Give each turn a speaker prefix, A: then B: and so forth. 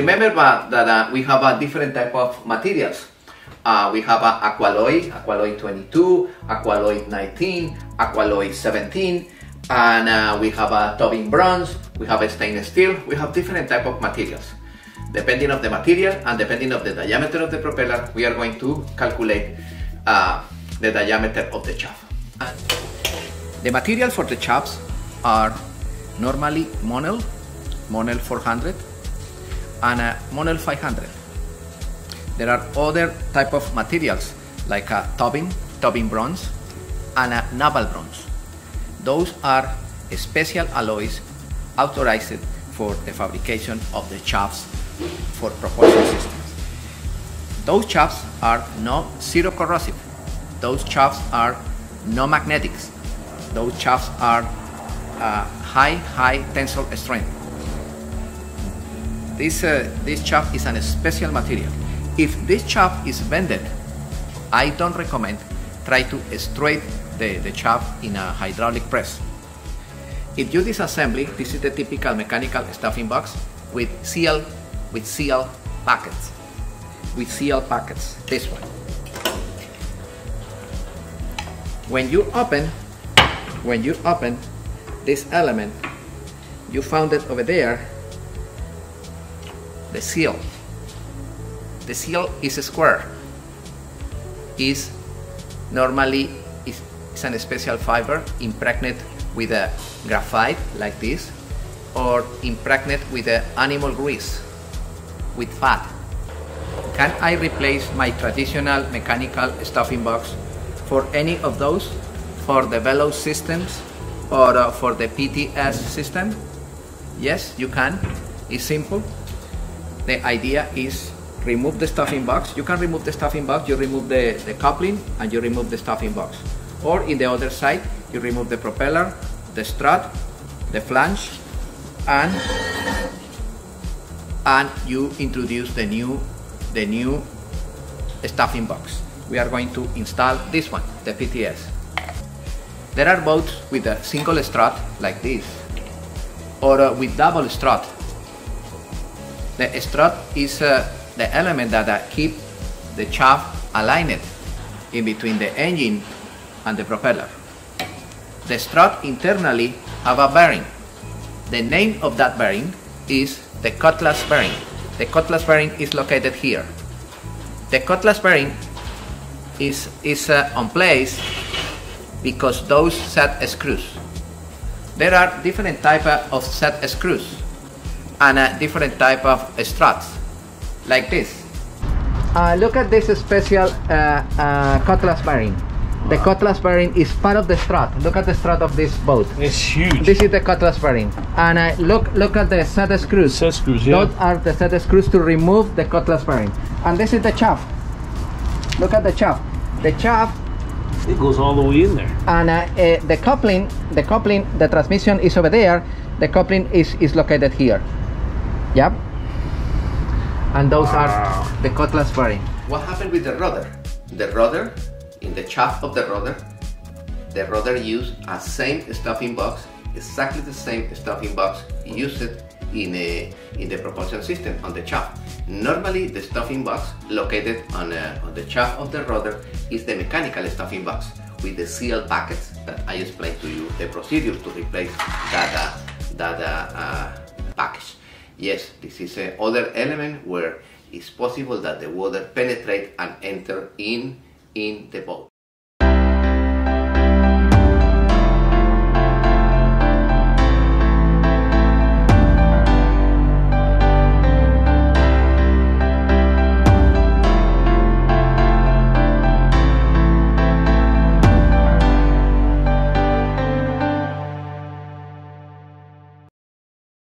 A: remember that, uh, we have a different type of materials. Uh, we have a Aqualoy, Aqualoy 22, Aqualoy 19, Aqualoy 17, and uh, we have a Tobin bronze, we have a stainless steel, we have different type of materials. Depending of the material and depending of the diameter of the propeller, we are going to calculate uh, the diameter of the shaft. The material for the shafts are normally Monel, Monel 400, and a Monel 500. There are other type of materials like a Tobin, Tobin bronze, and a Naval bronze. Those are special alloys authorized for the fabrication of the shafts for propulsion systems. Those shafts are no zero corrosive. Those shafts are no magnetics. Those shafts are uh, high, high tensile strength. This, uh, this shaft is a special material. If this shaft is bended, I don't recommend try to straight the, the shaft in a hydraulic press. If you disassembly, this is the typical mechanical stuffing box with seal with seal packets. With seal packets, this one. When you open, when you open this element, you found it over there, the seal. The seal is a square. Is normally is, is a special fiber impregnated with a graphite like this or impregnated with a animal grease with fat. Can I replace my traditional mechanical stuffing box for any of those? For the Velo systems or uh, for the PTS system? Yes, you can. It's simple. The idea is remove the stuffing box. You can remove the stuffing box, you remove the, the coupling and you remove the stuffing box. Or in the other side, you remove the propeller, the strut, the flange, and and you introduce the new the new stuffing box. We are going to install this one, the PTS. There are boats with a single strut like this or uh, with double strut. The strut is uh, the element that uh, keep the shaft aligned in between the engine and the propeller. The strut internally have a bearing. The name of that bearing is the cutlass bearing. The cutlass bearing is located here. The cutlass bearing is, is uh, on place because those set screws. There are different type of set screws and a different type of struts like this. Uh, look at this special uh, uh, cutlass bearing. The cutlass bearing is part of the strut. Look at the strut of this boat.
B: It's huge.
A: This is the cutlass bearing. And uh, look look at the set screws.
B: Set screws, yeah.
A: Those are the set screws to remove the cutlass bearing. And this is the shaft. Look at the shaft. The shaft
B: It goes all the way in there.
A: and uh, uh, the coupling, the coupling, the transmission is over there. The coupling is, is located here. Yep. And those are the cutlass bearing. What happened with the rudder? The rudder, in the shaft of the rudder, the rudder used a same stuffing box, exactly the same stuffing box used in a, in the propulsion system on the shaft. Normally, the stuffing box located on, a, on the shaft of the rudder is the mechanical stuffing box with the seal packets that I explained to you the procedure to replace that, uh, that uh, uh, package. Yes, this is another element where it's possible that the water penetrate and enter in in the boat.